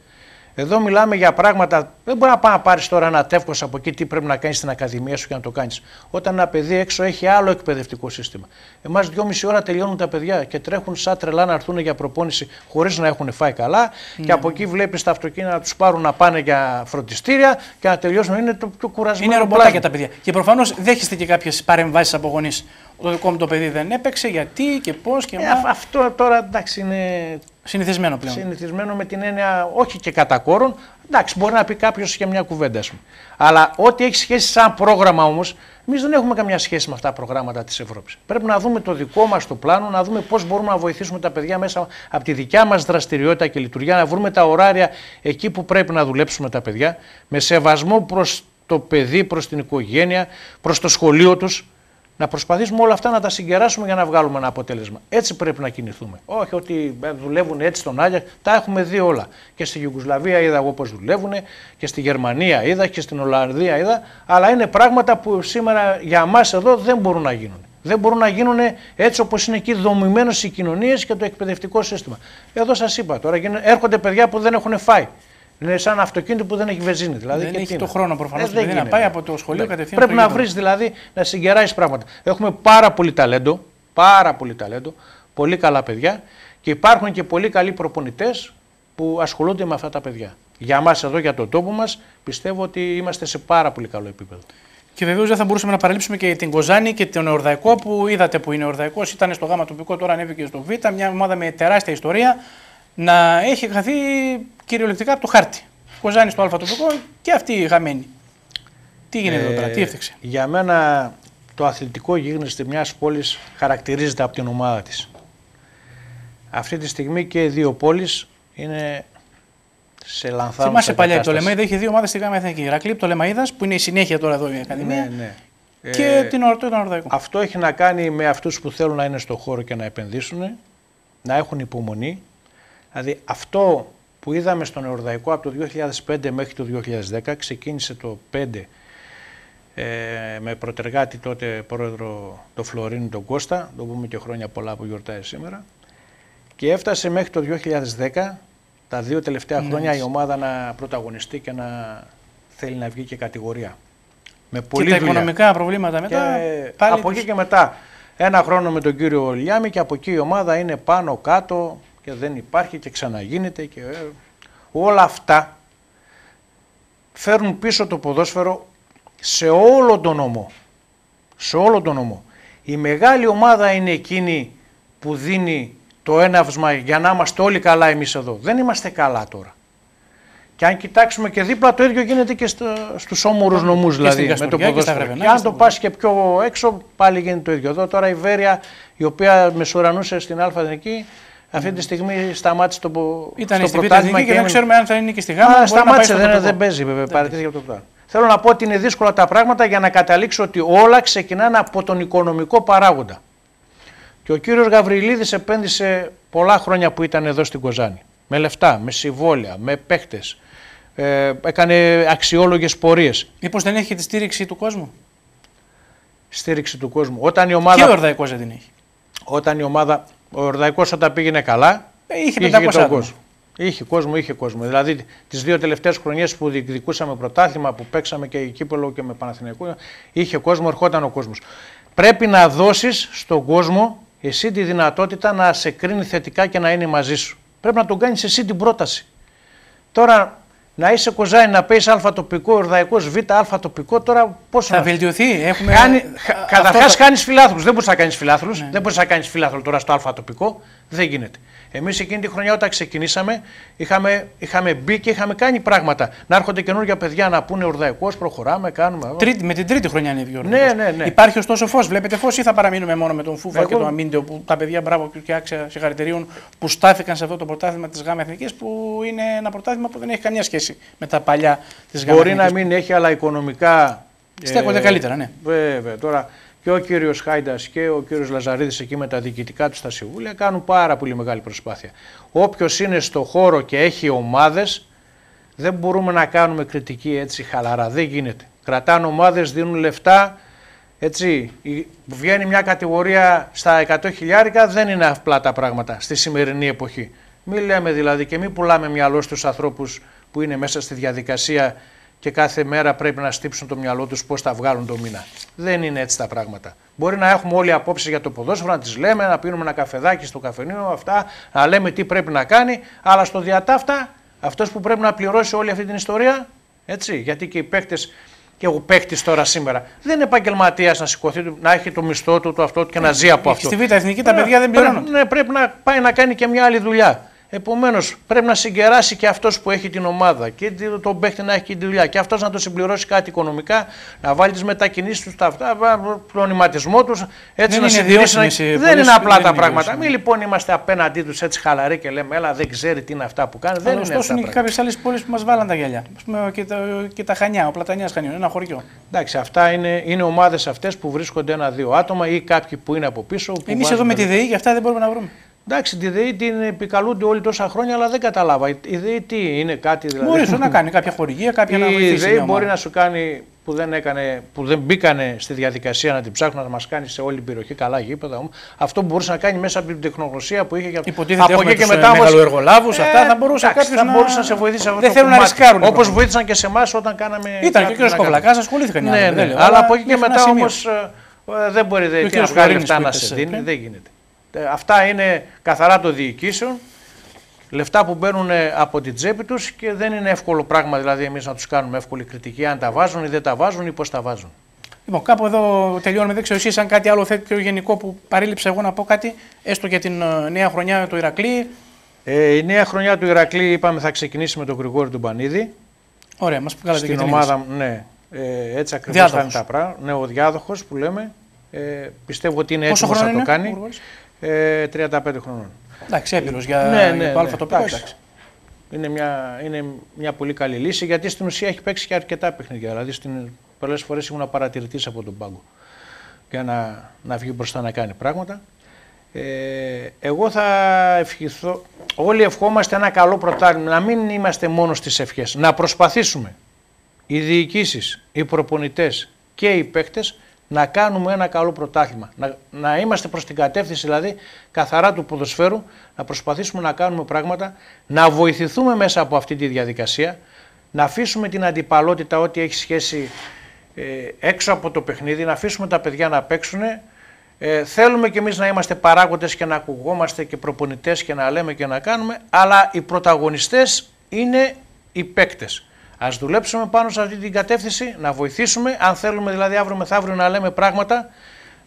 Εδώ μιλάμε για πράγματα. Δεν μπορεί να πάει να πάρεις τώρα ένα τεύχος από εκεί τι πρέπει να κάνεις στην ακαδημία σου και να το κάνεις. Όταν ένα παιδί έξω έχει άλλο εκπαιδευτικό σύστημα. Εμάς δυόμιση ώρα τελειώνουν τα παιδιά και τρέχουν σαν τρελά να έρθουν για προπόνηση χωρίς να έχουν φάει καλά. Και ναι. από εκεί βλέπεις τα αυτοκίνητα να τους πάρουν να πάνε για φροντιστήρια και να τελειώσουν. Είναι το πιο κουρασμένο. Είναι ρομποτάκια τα παιδιά. Και προφανώς δέχεστε και κάποιες παρεμβάσεις από γονείς το δικό μου το παιδί δεν έπαιξε, γιατί και πώς και ε, Αυτό τώρα εντάξει είναι. Συνηθισμένο πλέον. Συνηθισμένο με την έννοια όχι και κατά κόρον. Εντάξει, μπορεί να πει κάποιος και μια κουβέντα, σου. Αλλά ό,τι έχει σχέση σαν πρόγραμμα όμως, εμείς δεν έχουμε καμιά σχέση με αυτά τα προγράμματα της Ευρώπης. Πρέπει να δούμε το δικό μας το πλάνο, να δούμε πώς μπορούμε να βοηθήσουμε τα παιδιά μέσα από τη δικιά μας δραστηριότητα και λειτουργία, να βρούμε τα ωράρια εκεί που πρέπει να δουλέψουμε τα παιδιά, με σεβασμό προς το παιδί, προς την οικογένεια, προς το σχολείο τους να προσπαθήσουμε όλα αυτά να τα συγκεράσουμε για να βγάλουμε ένα αποτέλεσμα. Έτσι πρέπει να κινηθούμε. Όχι ότι ε, δουλεύουν έτσι στον Άγια, τα έχουμε δει όλα. Και στη Γιουγκοσλαβία είδα εγώ πώς δουλεύουν, και στη Γερμανία είδα, και στην Ολλανδία είδα, αλλά είναι πράγματα που σήμερα για εμά εδώ δεν μπορούν να γίνουν. Δεν μπορούν να γίνουν έτσι όπως είναι εκεί δομημένες οι κοινωνίες και το εκπαιδευτικό σύστημα. Εδώ σας είπα τώρα, έρχονται παιδιά που δεν έχουν φάει. Είναι σαν ένα αυτοκίνητο που δεν έχει βενζίνη. Δηλαδή, δεν έχει το χρόνο προφανώς. Ε, δεν να πάει από το σχολείο ναι. κατευθείαν. Πρέπει να βρεις δηλαδή να συγκεράσει πράγματα. Έχουμε πάρα πολύ ταλέντο. Πάρα πολύ ταλέντο. Πολύ καλά παιδιά. Και υπάρχουν και πολύ καλοί προπονητές που ασχολούνται με αυτά τα παιδιά. Για εμά εδώ, για τον τόπο μας, πιστεύω ότι είμαστε σε πάρα πολύ καλό επίπεδο. Και βεβαίως δεν θα μπορούσαμε να παραλείψουμε και την Κοζάνη και τον Ορδαϊκό που είδατε που είναι Ορδαϊκό. Ήταν στο γάμα τοπικό, τώρα ανέβηκε στο Β. Μια ομάδα με τεράστια ιστορία να έχει χαθεί κυριολεκτικά από το χάρτη. Κοζάνη στο Α τοπικό και αυτή η χαμένη. Τι γίνεται εδώ πέρα, τι ε, έφτιαξε; Για μένα το αθλητικό γίγνεσθε μιας πόλης χαρακτηρίζεται από την ομάδα της. Αυτή τη στιγμή και οι δύο πόλεις είναι σε λανθάνουσα Θυμάσαι παλιά η κατάσταση. Πτολεμαίδα είχε δύο ομάδες στη ΓΑΜΑ Εθνική. Ηρακλή Πτολεμαίδα που είναι η συνέχεια τώρα εδώ η Ακαδημία. Ναι, ναι. Και Ε, την Ορτό τον Ορδαϊκό. Αυτό έχει να κάνει με αυτούς που θέλουν να είναι στο χώρο και να επενδύσουν, να έχουν υπομονή. Δηλαδή αυτό που είδαμε στον Εορδαϊκό από το 2005 μέχρι το 2010, ξεκίνησε το 5 ε, με προτεργάτη τότε πρόεδρο το Φλωρίνη τον Κώστα, το πούμε και χρόνια πολλά που γιορτάζει σήμερα, και έφτασε μέχρι το 2010, τα δύο τελευταία Ναι, χρόνια έτσι. η ομάδα να πρωταγωνιστεί και να θέλει να βγει και κατηγορία. Με Και πολλή τα δουλειά. οικονομικά προβλήματα μετά. Και πάλι από τους- εκεί και μετά ένα χρόνο με τον κύριο Λιάμι και από εκεί η ομάδα είναι πάνω κάτω και δεν υπάρχει και ξαναγίνεται και ε, όλα αυτά φέρνουν πίσω το ποδόσφαιρο σε όλο τον νόμο. Σε όλο τον νόμο. Η μεγάλη ομάδα είναι εκείνη που δίνει το έναυσμα για να είμαστε όλοι καλά εμείς εδώ. Δεν είμαστε καλά τώρα. Και αν κοιτάξουμε και δίπλα το ίδιο γίνεται και στο, στους όμορους νομούς στην δηλαδή με το Καστοριά και στα ποδόσφαιρο. Γρεβενά Και και αν στα το πας και πιο έξω πάλι γίνεται το ίδιο. Εδώ τώρα η Βέρεια η οποία μεσουρανούσε στην Α Εθνική αυτή τη στιγμή σταμάτησε το πο- Ήταν στο στην Β' πρωτάθλημα Εθνική και δεν έμεινε- ξέρουμε αν θα είναι και στη ΓΑΜΑ. Α, μπορεί να πάει σταμάτησε, στο δεν, τοπικό. δεν παίζει βέβαια, παρατήθηκε από το πρωτάθλημα. Θέλω να πω ότι είναι δύσκολα τα πράγματα για να καταλήξω ότι όλα ξεκινάνε από τον οικονομικό παράγοντα. Και ο κύριος Γαβριλίδης επένδυσε πολλά χρόνια που ήταν εδώ στην Κοζάνη. Με λεφτά, με συμβόλαια, με παίχτες. Ε, έκανε αξιόλογες πορείες. Μήπως δεν έχει και τη στήριξη του κόσμου; Στήριξη του κόσμου. Όταν η Και ο ομάδα, Ορδαϊκό δεν την έχει. όταν η ομάδα ο Ορδαϊκός όταν πήγαινε καλά, Ε, Είχε είχε 500 και τον άτομα. κόσμο. Είχε κόσμο, είχε κόσμο. Δηλαδή τις δύο τελευταίες χρονιές που διεκδικούσαμε πρωτάθλημα, που παίξαμε και κύπελο και με Παναθηναϊκό, είχε κόσμο, ερχόταν ο κόσμος. Πρέπει να δώσεις στον κόσμο εσύ τη δυνατότητα να σε κρίνει θετικά και να είναι μαζί σου. Πρέπει να τον κάνεις εσύ την πρόταση. Τώρα να είσαι κοζάνη, να παίζει α τοπικό, ορδαϊκό β, α τοπικό, τώρα πώς Θα βελτιωθεί. Έχουμε... Κάνει, Α, Καταρχάς αυτό θα- κάνει φιλάθλους. Δεν μπορείς να κάνεις φιλάθλους. Ναι. Δεν μπορείς να κάνεις φιλάθλο τώρα στο Α τοπικό. Δεν γίνεται. Εμείς εκείνη τη χρονιά όταν ξεκινήσαμε είχαμε, είχαμε μπει και είχαμε κάνει πράγματα. Να έρχονται καινούργια παιδιά να πούνε Ορδαϊκός, προχωράμε, κάνουμε. Τρίτη, με την τρίτη χρονιά είναι η δύο Ναι, ναι, ναι. Υπάρχει ωστόσο φως. Βλέπετε φως ή θα παραμείνουμε μόνο με τον Φούφα Εγώ- και τον Αμίντεο που τα παιδιά μπράβο και άξια συγχαρητηρίων που στάθηκαν σε αυτό το πρωτάθλημα της ΓΑΜΑ Εθνικής που είναι ένα πρωτάθλημα που δεν έχει καμιά σχέση με τα παλιά της ΓΑΜΑ Μπορεί να μην έχει, αλλά οικονομικά. Στέκονται καλύτερα, ναι. Βέβαια. Τώρα και ο κύριος Χάιντας και ο κύριος Λαζαρίδης εκεί με τα διοικητικά τους στα συμβούλια κάνουν πάρα πολύ μεγάλη προσπάθεια. Όποιος είναι στο χώρο και έχει ομάδες, δεν μπορούμε να κάνουμε κριτική έτσι χαλαρά. Δεν γίνεται. Κρατάνε ομάδες, δίνουν λεφτά. Έτσι, η- βγαίνει μια κατηγορία στα 100 χιλιάρικα, δεν είναι απλά τα πράγματα στη σημερινή εποχή. Μην λέμε δηλαδή και μην πουλάμε μυαλό στους ανθρώπους που είναι μέσα στη διαδικασία και κάθε μέρα πρέπει να στύψουν το μυαλό τους πώς θα βγάλουν το μήνα. Δεν είναι έτσι τα πράγματα. Μπορεί να έχουμε όλοι απόψεις για το ποδόσφαιρο, να τις λέμε, να πίνουμε ένα καφεδάκι στο καφενείο, αυτά, να λέμε τι πρέπει να κάνει, αλλά στο διατάφτα αυτός που πρέπει να πληρώσει όλη αυτή την ιστορία, έτσι, γιατί και οι παίκτες και ο παίκτης τώρα σήμερα δεν είναι επαγγελματίας να σηκωθεί, να έχει το μισθό του, το αυτό του και να ζει από αυτό. Στη Β' Εθνική τα Πρέπει- παιδιά δεν πρέπει- πληρώνονται. Ναι, πρέπει να πάει να κάνει και μια άλλη δουλειά. Επομένως, πρέπει να συγκεράσει και αυτός που έχει την ομάδα και τον παίχτη να έχει και τη δουλειά. Και αυτός να το συμπληρώσει κάτι οικονομικά, να βάλει τις μετακινήσεις τους, τα αυτά, βα- τον ηματισμό τους, έτσι Δεν να είναι συντηρήσει. να- βιώσιμες, ε, Δεν πολλές είναι απλά δεν τα είναι πράγματα. βιώσιμες. Μην λοιπόν είμαστε απέναντί τους έτσι χαλαροί και λέμε, Έλα, δεν ξέρει τι είναι αυτά που κάνει. Δεν Αλλά είναι ωστόσο αυτά τα είναι και πράγματα. κάποιες άλλες πόλεις που μας βάλαν τα γυαλιά. Α πούμε και τα, και τα Χανιά, ο Πλατανιάς Χανιών, ένα χωριό. Εντάξει, αυτά είναι, είναι ομάδες αυτές που βρίσκονται ένα-δύο άτομα ή κάποιοι που είναι από πίσω. που Εμείς βάζουν εδώ με τα τη ΔΕΗ και αυτά δεν μπορούμε να βρούμε. Εντάξει, τη ΔΕΗ την επικαλούνται όλοι τόσα χρόνια, αλλά δεν κατάλαβα. Η ΔΕΗ τι είναι, κάτι δηλαδή. Μπορείς να κάνει κάποια χορηγία, κάποια να Η βοηθήσει. ΔΕΗ μια μπορεί ομάδα. να σου κάνει που δεν, έκανε, που δεν μπήκανε στη διαδικασία να την ψάχνουν, να μας κάνει σε όλη την περιοχή καλά γήπεδα. όμως. Αυτό που μπορούσε να κάνει μέσα από την τεχνογνωσία που είχε. για- Υποτίθεται έχουμε εκεί τους, και ε, μετά. όμως- μεγαλοεργολάβους, αυτά, θα μπορούσε εντάξει, κάποιος θα να- μπορούσε να σε βοηθήσει σε αυτό Δεν το θέλουν να κομμάτι. ρισκάρουν, Όπως λοιπόν. βοήθησαν και σε εμάς όταν κάναμε. Ήταν και ο κάτι κ. να κάνουμε. Κοβλακάς, ασχολήθηκαν οι Ναι, άνθρωποι, ναι. δεν λέω, Αλλά από εκεί και μέχρι ένα μετά σημείο. όμως δεν μπορεί δε, Και ο τι να κύριος βγάλει Φλωρίνης λεφτά που να είπες σε πριν. δίνει. Δεν γίνεται. Ε, Αυτά είναι καθαρά των διοικήσεων. Λεφτά που μπαίνουν από την τσέπη τους και δεν είναι εύκολο πράγμα δηλαδή εμείς να τους κάνουμε εύκολη κριτική αν τα βάζουν ή δεν τα βάζουν ή πώς τα βάζουν. Λοιπόν, κάπου εδώ τελειώνουμε. Δεν ξέρω εσείς αν κάτι άλλο θέλετε πιο γενικό που παρέλειψα εγώ να πω κάτι, έστω για την ε, νέα χρονιά του Ηρακλή. Ε, η νέα χρονιά του Ηρακλή είπαμε θα ξεκινήσει με τον Γρηγόρη του Πανίδη. Ωραία, μας βγάλατε και Στην την ομάδα, ναι, ε, έτσι ακριβώς θα είναι Διάδοχος. τα πράγματα. Ναι, ο διάδοχος που λέμε. Ε, πιστεύω ότι είναι Πόσο έτοιμος χρόνο να το είναι ο κάνει. Γρηγόρης; Ε, 35 χρονών. Εντάξει, έμπειρο για, Ναι, για ναι, το ναι, Α τοπικό. εντάξει. Εντάξει. είναι μια, είναι μια πολύ καλή λύση γιατί στην ουσία έχει παίξει και αρκετά παιχνίδια. Δηλαδή στην, πολλές φορές ήμουν παρατηρητής από τον πάγκο για να, να βγει μπροστά να κάνει πράγματα. Ε, εγώ θα ευχηθώ, όλοι ευχόμαστε ένα καλό πρωτάθλημα, να μην είμαστε μόνο στις ευχές, να προσπαθήσουμε οι διοικήσεις, οι προπονητές και οι παίκτες να κάνουμε ένα καλό πρωτάθλημα. Να, να είμαστε προς την κατεύθυνση δηλαδή καθαρά του ποδοσφαίρου, να προσπαθήσουμε να κάνουμε πράγματα, να βοηθηθούμε μέσα από αυτή τη διαδικασία, να αφήσουμε την αντιπαλότητα ό,τι έχει σχέση ε, έξω από το παιχνίδι, να αφήσουμε τα παιδιά να παίξουν. Ε, θέλουμε κι εμείς να είμαστε παράγοντες και να ακουγόμαστε και προπονητές και να λέμε και να κάνουμε, αλλά οι πρωταγωνιστές είναι οι παίκτες. Α δουλέψουμε πάνω σε αυτή την κατεύθυνση, να βοηθήσουμε. Αν θέλουμε δηλαδή αύριο μεθαύριο να λέμε πράγματα,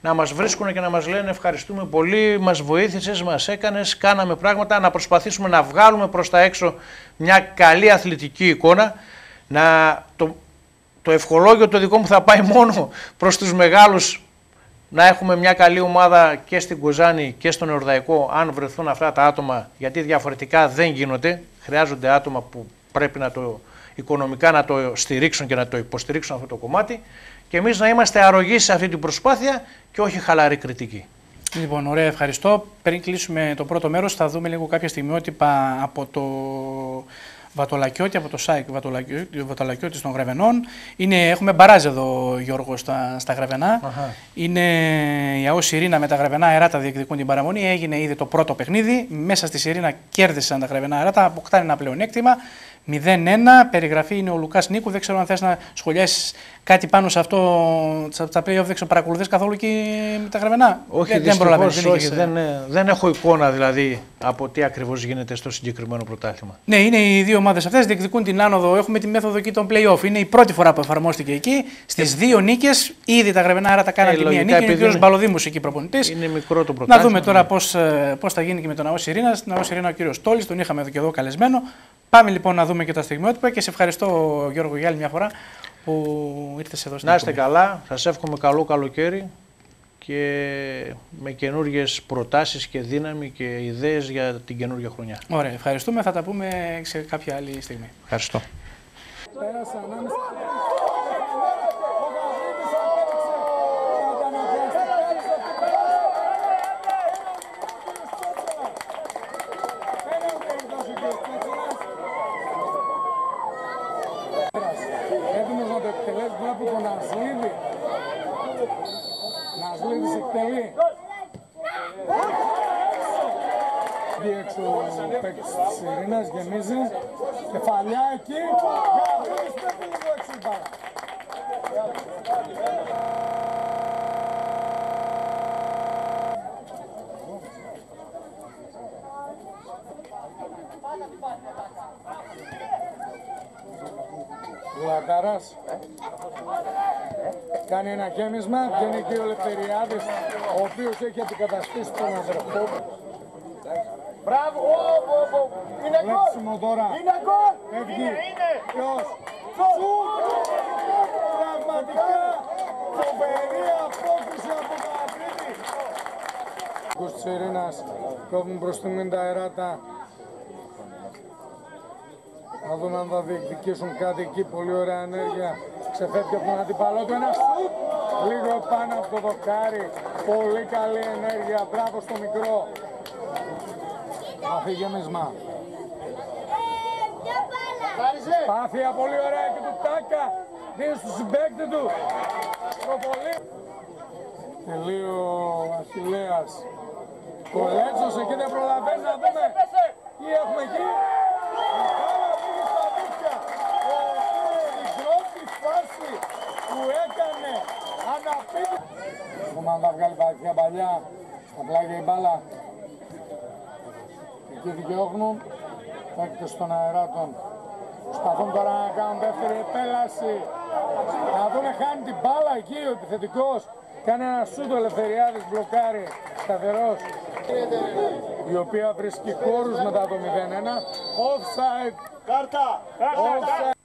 να μας βρίσκουν και να μας λένε ευχαριστούμε πολύ, μας βοήθησες, μας έκανες, κάναμε πράγματα. Να προσπαθήσουμε να βγάλουμε προς τα έξω μια καλή αθλητική εικόνα. Να, το, το ευχολόγιο το δικό μου θα πάει μόνο προς τους μεγάλους να έχουμε μια καλή ομάδα και στην Κουζάνη και στον Εορδαϊκό αν βρεθούν αυτά τα άτομα γιατί διαφορετικά δεν γίνονται. Χρειάζονται άτομα που πρέπει να το οικονομικά να το στηρίξουν και να το υποστηρίξουν αυτό το κομμάτι και εμείς να είμαστε αρρωγοί σε αυτή την προσπάθεια και όχι χαλαρή κριτική. Λοιπόν, ωραία, ευχαριστώ. Πριν κλείσουμε το πρώτο μέρος θα δούμε λίγο κάποια στιγμιότυπα από το Βατολακιώτη, από το ΣΑΙΚ Βατολακιώτης των Γραβενών. Είναι, έχουμε μπαράζ εδώ, Γιώργο, στα, στα Γραβενά. Αχα. Είναι η ΑΟ Σιρήνα με τα Γραβενά Εράτα διεκδικούν την παραμονή. Έγινε ήδη το πρώτο παιχνίδι. Μέσα στη Σιρήνα κέρδισαν τα Γραβενά Εράτα, αποκτάνε ένα πλεονέκτημα. 0-1. Περιγραφή είναι ο Λουκάς Νίκου. Δεν ξέρω αν θες να σχολιάσεις κάτι πάνω σε αυτό, στα playoff. Δεν ξέρω, παρακολουθείς καθόλου και με τα γραβενά; Όχι, δεν, δεν όχι, δεν, δεν έχω εικόνα δηλαδή από τι ακριβώς γίνεται στο συγκεκριμένο πρωτάθλημα. Ναι, είναι οι δύο ομάδες αυτές. Διεκδικούν την άνοδο. Έχουμε τη μέθοδο εκεί των playoff. Είναι η πρώτη φορά που εφαρμόστηκε εκεί. Στις δύο νίκες, ήδη τα γραβενά άρα τα κάνανε ε, τη μία νίκη. Είναι ο κ. Μπαλοδήμου εκεί προπονητής. Είναι μικρό το πρωτάθλημα. Να δούμε τώρα πώς ε, θα γίνει και με τον Αό Σιρήνα. Στην Αό Σιρήνα ο κ. Τόλη, τον είχαμε εδώ και εδώ καλεσμένο. Πάμε λοιπόν να δούμε και τα στιγμιότυπα και σε ευχαριστώ Γιώργο για άλλη μια φορά που ήρθες εδώ στην Να είστε καλά, σας εύχομαι καλό καλοκαίρι και με καινούριες προτάσεις και δύναμη και ιδέες για την καινούργια χρονιά. Ωραία, ευχαριστούμε. Θα τα πούμε σε κάποια άλλη στιγμή. Ευχαριστώ. εκτελεί. Βγει έξω ο παίκτης της Ειρήνας, γεμίζει. Κεφαλιά εκεί. Γαβρίλης πρέπει λίγο έξω η μπάλα. Λακαράς κάνει ένα γέμισμα, βγαίνει και ο Λευτεριάδης, ο οποίος έχει αντικαταστήσει τον αδερφό. Μπράβο, είναι γκολ, τώρα. είναι γκολ, Φεύγει. είναι, Ποιος, πραγματικά φοβερή απόκριση από τον Απρίλη. Κούς της Ειρήνας, κόβουν προς τη Μίντα Εράτα. Να δούμε αν θα διεκδικήσουν κάτι εκεί, πολύ ωραία ενέργεια. Ξεφεύγει από τον αντιπαλό του. Ένα σουτ. Λίγο πάνω από το δοκάρι. Πολύ καλή ενέργεια, μπράβο στο μικρό. Μαθή γεμίσμα Πάθεια πολύ ωραία και του Τάκα δίνει στο συμπέκτη του Προπολί Τελείο ο Αχιλέας Κολέτσος εκεί δεν προλαβαίνεις να δούμε τι έχουμε εκεί που έκανε αναπήδη. Έχουμε αν θα βγάλει βαθιά παλιά, στα πλάγια η μπάλα. Εκεί διώχνουν, παίκτες των αεράτων. Προσπαθούν τώρα να κάνουν δεύτερη επέλαση. Να δούμε χάνει την μπάλα εκεί ο επιθετικός. Κάνει ένα σούτο ελευθεριάδης, μπλοκάρει, σταθερός. Η οποία βρίσκει χώρους μετά το 0-1. Offside. Κάρτα. Offside.